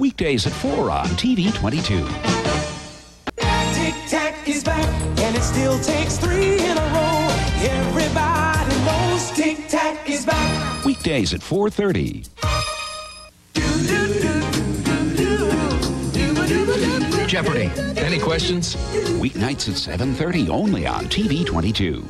Weekdays at 4 on TV 22. Tic Tac is back, and it still takes three in a row. Everybody knows Tic Tac is back. Weekdays at 4:30. Jeopardy. Any questions? Weeknights at 7:30 only on TV 22.